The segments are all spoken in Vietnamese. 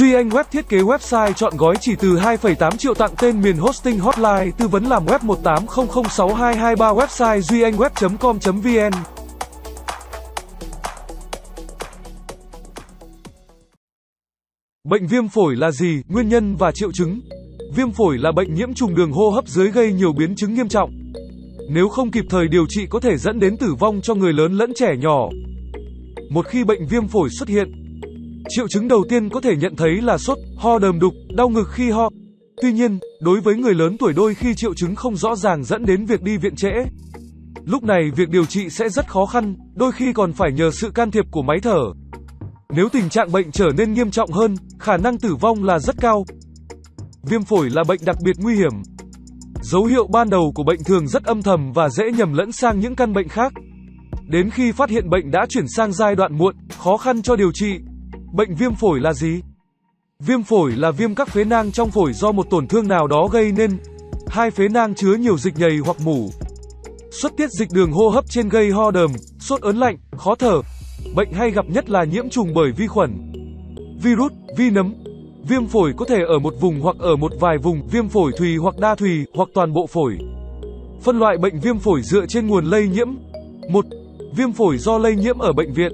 Duy Anh Web thiết kế website chọn gói chỉ từ 2,8 triệu tặng tên miền hosting hotline tư vấn làm web 18006223 website duyanhweb.com.vn Bệnh viêm phổi là gì, nguyên nhân và triệu chứng? Viêm phổi là bệnh nhiễm trùng đường hô hấp dưới gây nhiều biến chứng nghiêm trọng. Nếu không kịp thời điều trị có thể dẫn đến tử vong cho người lớn lẫn trẻ nhỏ. Một khi bệnh viêm phổi xuất hiện, triệu chứng đầu tiên có thể nhận thấy là sốt, ho đờm đục, đau ngực khi ho. Tuy nhiên, đối với người lớn tuổi đôi khi triệu chứng không rõ ràng dẫn đến việc đi viện trễ. Lúc này việc điều trị sẽ rất khó khăn, đôi khi còn phải nhờ sự can thiệp của máy thở. Nếu tình trạng bệnh trở nên nghiêm trọng hơn, khả năng tử vong là rất cao. Viêm phổi là bệnh đặc biệt nguy hiểm. Dấu hiệu ban đầu của bệnh thường rất âm thầm và dễ nhầm lẫn sang những căn bệnh khác. Đến khi phát hiện bệnh đã chuyển sang giai đoạn muộn, khó khăn cho điều trị. Bệnh viêm phổi là gì? Viêm phổi là viêm các phế nang trong phổi do một tổn thương nào đó gây nên. Hai phế nang chứa nhiều dịch nhầy hoặc mủ. Xuất tiết dịch đường hô hấp trên gây ho đờm, sốt ớn lạnh, khó thở. Bệnh hay gặp nhất là nhiễm trùng bởi vi khuẩn, virus, vi nấm. Viêm phổi có thể ở một vùng hoặc ở một vài vùng, viêm phổi thùy hoặc đa thùy, hoặc toàn bộ phổi. Phân loại bệnh viêm phổi dựa trên nguồn lây nhiễm. 1. Viêm phổi do lây nhiễm ở bệnh viện.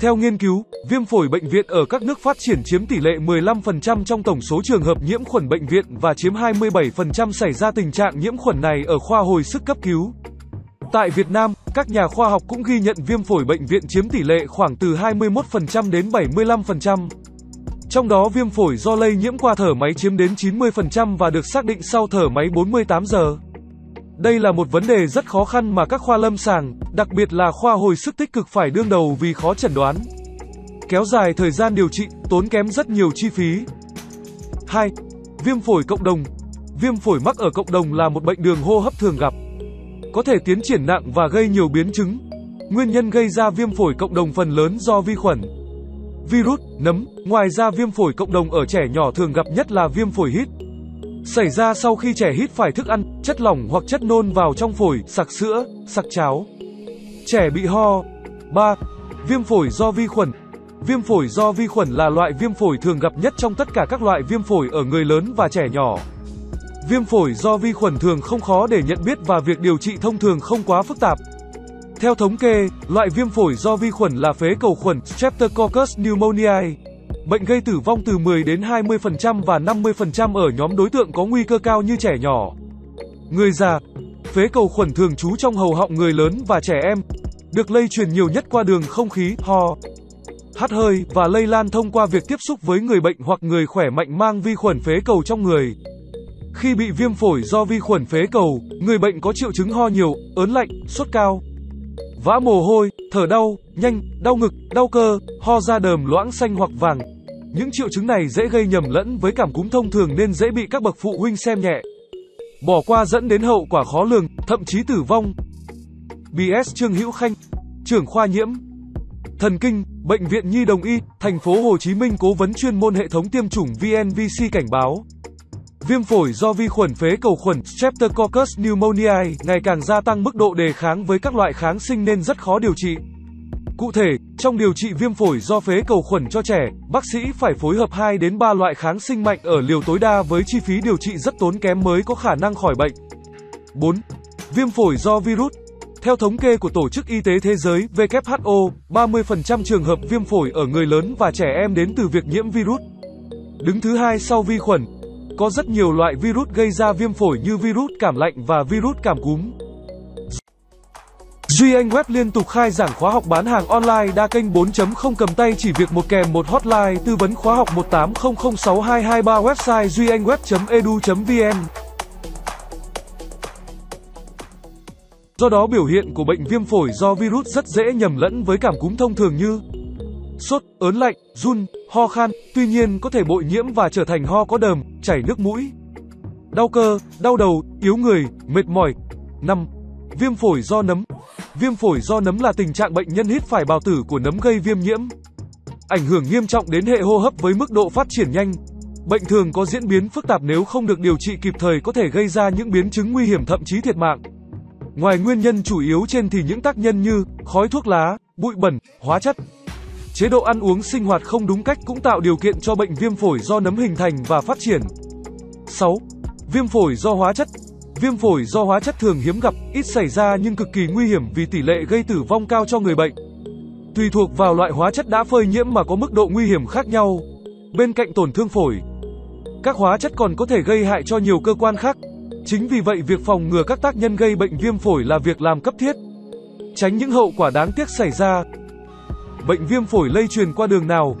Theo nghiên cứu, viêm phổi bệnh viện ở các nước phát triển chiếm tỷ lệ 15% trong tổng số trường hợp nhiễm khuẩn bệnh viện và chiếm 27% xảy ra tình trạng nhiễm khuẩn này ở khoa hồi sức cấp cứu. Tại Việt Nam, các nhà khoa học cũng ghi nhận viêm phổi bệnh viện chiếm tỷ lệ khoảng từ 21% đến 75%. Trong đó viêm phổi do lây nhiễm qua thở máy chiếm đến 90% và được xác định sau thở máy 48 giờ. Đây là một vấn đề rất khó khăn mà các khoa lâm sàng, đặc biệt là khoa hồi sức tích cực phải đương đầu vì khó chẩn đoán. Kéo dài thời gian điều trị, tốn kém rất nhiều chi phí. 2. Viêm phổi cộng đồng. Viêm phổi mắc ở cộng đồng là một bệnh đường hô hấp thường gặp. Có thể tiến triển nặng và gây nhiều biến chứng. Nguyên nhân gây ra viêm phổi cộng đồng phần lớn do vi khuẩn, virus, nấm. Ngoài ra viêm phổi cộng đồng ở trẻ nhỏ thường gặp nhất là viêm phổi hít. Xảy ra sau khi trẻ hít phải thức ăn, chất lỏng hoặc chất nôn vào trong phổi, sặc sữa, sặc cháo. Trẻ bị ho. 3. Viêm phổi do vi khuẩn. Viêm phổi do vi khuẩn là loại viêm phổi thường gặp nhất trong tất cả các loại viêm phổi ở người lớn và trẻ nhỏ. Viêm phổi do vi khuẩn thường không khó để nhận biết và việc điều trị thông thường không quá phức tạp. Theo thống kê, loại viêm phổi do vi khuẩn là phế cầu khuẩn Streptococcus pneumoniae. Bệnh gây tử vong từ 10 đến 20% và 50% ở nhóm đối tượng có nguy cơ cao như trẻ nhỏ. Người già, phế cầu khuẩn thường trú trong hầu họng người lớn và trẻ em, được lây truyền nhiều nhất qua đường không khí, ho, hắt hơi và lây lan thông qua việc tiếp xúc với người bệnh hoặc người khỏe mạnh mang vi khuẩn phế cầu trong người. Khi bị viêm phổi do vi khuẩn phế cầu, người bệnh có triệu chứng ho nhiều, ớn lạnh, sốt cao, vã mồ hôi, thở đau, nhanh, đau ngực, đau cơ, ho ra đờm loãng xanh hoặc vàng. Những triệu chứng này dễ gây nhầm lẫn với cảm cúm thông thường nên dễ bị các bậc phụ huynh xem nhẹ. Bỏ qua dẫn đến hậu quả khó lường, thậm chí tử vong. BS Trương Hữu Khanh, trưởng khoa nhiễm thần kinh, bệnh viện Nhi đồng y, thành phố Hồ Chí Minh cố vấn chuyên môn hệ thống tiêm chủng VNVC cảnh báo Viêm phổi do vi khuẩn phế cầu khuẩn Streptococcus pneumoniae ngày càng gia tăng mức độ đề kháng với các loại kháng sinh nên rất khó điều trị. Cụ thể, trong điều trị viêm phổi do phế cầu khuẩn cho trẻ, bác sĩ phải phối hợp 2 đến 3 loại kháng sinh mạnh ở liều tối đa với chi phí điều trị rất tốn kém mới có khả năng khỏi bệnh. 4. Viêm phổi do virus theo thống kê của Tổ chức Y tế Thế giới WHO, 30% trường hợp viêm phổi ở người lớn và trẻ em đến từ việc nhiễm virus. Đứng thứ hai sau vi khuẩn, có rất nhiều loại virus gây ra viêm phổi như virus cảm lạnh và virus cảm cúm. Duy Anh Web liên tục khai giảng khóa học bán hàng online đa kênh 4.0 cầm tay chỉ việc một kèm một hotline tư vấn khóa học 18006223 website duyanhweb.edu.vn. Do đó biểu hiện của bệnh viêm phổi do virus rất dễ nhầm lẫn với cảm cúm thông thường như sốt, ớn lạnh, run, ho khan, tuy nhiên có thể bội nhiễm và trở thành ho có đờm, chảy nước mũi. Đau cơ, đau đầu, yếu người, mệt mỏi. 5. Viêm phổi do nấm. Viêm phổi do nấm là tình trạng bệnh nhân hít phải bào tử của nấm gây viêm nhiễm. Ảnh hưởng nghiêm trọng đến hệ hô hấp với mức độ phát triển nhanh. Bệnh thường có diễn biến phức tạp nếu không được điều trị kịp thời có thể gây ra những biến chứng nguy hiểm thậm chí thiệt mạng. Ngoài nguyên nhân chủ yếu trên thì những tác nhân như khói thuốc lá, bụi bẩn, hóa chất, Chế độ ăn uống sinh hoạt không đúng cách cũng tạo điều kiện cho bệnh viêm phổi do nấm hình thành và phát triển. 6. Viêm phổi do hóa chất Viêm phổi do hóa chất thường hiếm gặp, ít xảy ra nhưng cực kỳ nguy hiểm vì tỷ lệ gây tử vong cao cho người bệnh. Tùy thuộc vào loại hóa chất đã phơi nhiễm mà có mức độ nguy hiểm khác nhau. Bên cạnh tổn thương phổi, các hóa chất còn có thể gây hại cho nhiều cơ quan khác. Chính vì vậy việc phòng ngừa các tác nhân gây bệnh viêm phổi là việc làm cấp thiết. Tránh những hậu quả đáng tiếc xảy ra. Bệnh viêm phổi lây truyền qua đường nào?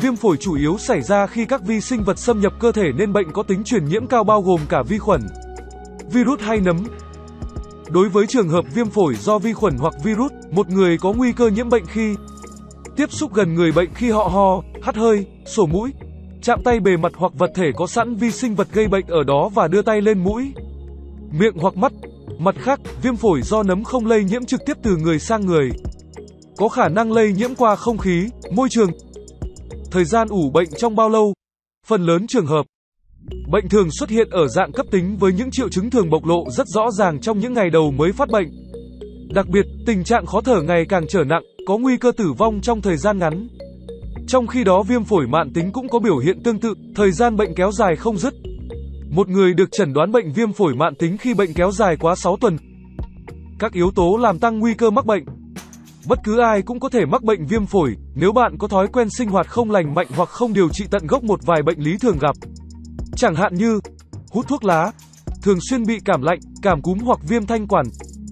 Viêm phổi chủ yếu xảy ra khi các vi sinh vật xâm nhập cơ thể nên bệnh có tính truyền nhiễm cao bao gồm cả vi khuẩn, virus hay nấm. Đối với trường hợp viêm phổi do vi khuẩn hoặc virus, một người có nguy cơ nhiễm bệnh khi tiếp xúc gần người bệnh khi họ ho, hắt hơi, sổ mũi, chạm tay bề mặt hoặc vật thể có sẵn vi sinh vật gây bệnh ở đó và đưa tay lên mũi, miệng hoặc mắt. Mặt khác, viêm phổi do nấm không lây nhiễm trực tiếp từ người sang người, có khả năng lây nhiễm qua không khí, môi trường. Thời gian ủ bệnh trong bao lâu? Phần lớn trường hợp Bệnh thường xuất hiện ở dạng cấp tính với những triệu chứng thường bộc lộ rất rõ ràng trong những ngày đầu mới phát bệnh. Đặc biệt, tình trạng khó thở ngày càng trở nặng, có nguy cơ tử vong trong thời gian ngắn. Trong khi đó viêm phổi mạn tính cũng có biểu hiện tương tự, thời gian bệnh kéo dài không dứt. Một người được chẩn đoán bệnh viêm phổi mạn tính khi bệnh kéo dài quá 6 tuần. Các yếu tố làm tăng nguy cơ mắc bệnh. Bất cứ ai cũng có thể mắc bệnh viêm phổi, nếu bạn có thói quen sinh hoạt không lành mạnh hoặc không điều trị tận gốc một vài bệnh lý thường gặp. Chẳng hạn như hút thuốc lá, thường xuyên bị cảm lạnh, cảm cúm hoặc viêm thanh quản,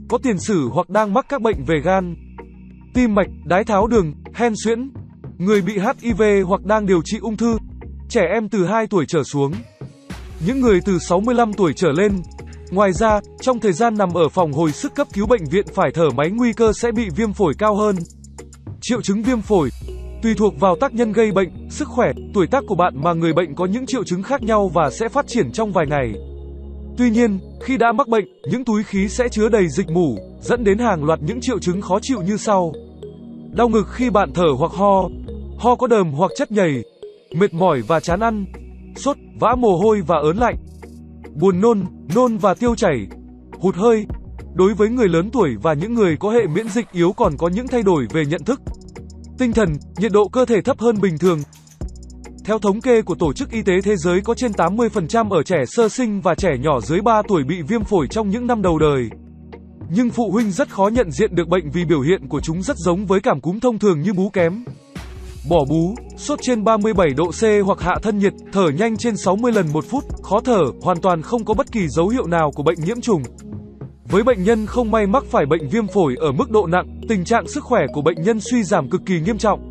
có tiền sử hoặc đang mắc các bệnh về gan, tim mạch, đái tháo đường, hen suyễn, người bị HIV hoặc đang điều trị ung thư, trẻ em từ 2 tuổi trở xuống, những người từ 65 tuổi trở lên. Ngoài ra, trong thời gian nằm ở phòng hồi sức cấp cứu bệnh viện phải thở máy nguy cơ sẽ bị viêm phổi cao hơn. Triệu chứng viêm phổi Tùy thuộc vào tác nhân gây bệnh, sức khỏe, tuổi tác của bạn mà người bệnh có những triệu chứng khác nhau và sẽ phát triển trong vài ngày. Tuy nhiên, khi đã mắc bệnh, những túi khí sẽ chứa đầy dịch mủ, dẫn đến hàng loạt những triệu chứng khó chịu như sau. Đau ngực khi bạn thở hoặc ho, ho có đờm hoặc chất nhầy, mệt mỏi và chán ăn, sốt, vã mồ hôi và ớn lạnh, buồn nôn, nôn và tiêu chảy, hụt hơi. Đối với người lớn tuổi và những người có hệ miễn dịch yếu còn có những thay đổi về nhận thức, Tinh thần, nhiệt độ cơ thể thấp hơn bình thường. Theo thống kê của Tổ chức Y tế Thế giới có trên 80% ở trẻ sơ sinh và trẻ nhỏ dưới 3 tuổi bị viêm phổi trong những năm đầu đời. Nhưng phụ huynh rất khó nhận diện được bệnh vì biểu hiện của chúng rất giống với cảm cúm thông thường như bú kém. Bỏ bú, sốt trên 37 độ C hoặc hạ thân nhiệt, thở nhanh trên 60 lần một phút, khó thở, hoàn toàn không có bất kỳ dấu hiệu nào của bệnh nhiễm trùng. Với bệnh nhân không may mắc phải bệnh viêm phổi ở mức độ nặng, tình trạng sức khỏe của bệnh nhân suy giảm cực kỳ nghiêm trọng.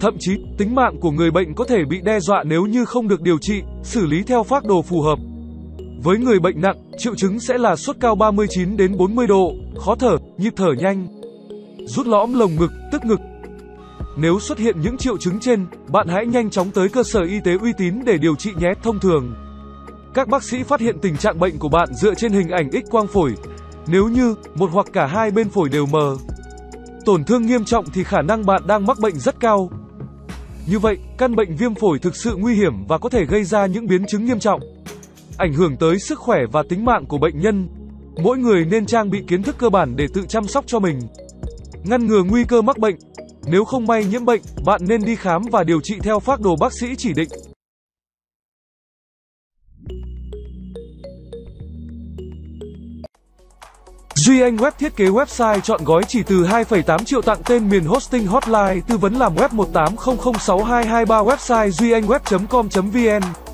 Thậm chí, tính mạng của người bệnh có thể bị đe dọa nếu như không được điều trị, xử lý theo phác đồ phù hợp. Với người bệnh nặng, triệu chứng sẽ là sốt cao 39 đến 40 độ, khó thở, nhịp thở nhanh, rút lõm lồng ngực, tức ngực. Nếu xuất hiện những triệu chứng trên, bạn hãy nhanh chóng tới cơ sở y tế uy tín để điều trị nhé. Thông thường, các bác sĩ phát hiện tình trạng bệnh của bạn dựa trên hình ảnh X quang phổi, nếu như một hoặc cả hai bên phổi đều mờ, tổn thương nghiêm trọng thì khả năng bạn đang mắc bệnh rất cao. Như vậy, căn bệnh viêm phổi thực sự nguy hiểm và có thể gây ra những biến chứng nghiêm trọng, ảnh hưởng tới sức khỏe và tính mạng của bệnh nhân. Mỗi người nên trang bị kiến thức cơ bản để tự chăm sóc cho mình, ngăn ngừa nguy cơ mắc bệnh. Nếu không may nhiễm bệnh, bạn nên đi khám và điều trị theo phác đồ bác sĩ chỉ định. Duy Anh Web thiết kế website chọn gói chỉ từ 2,8 triệu tặng tên miền hosting hotline tư vấn làm web 18006223 website duyanhweb.com.vn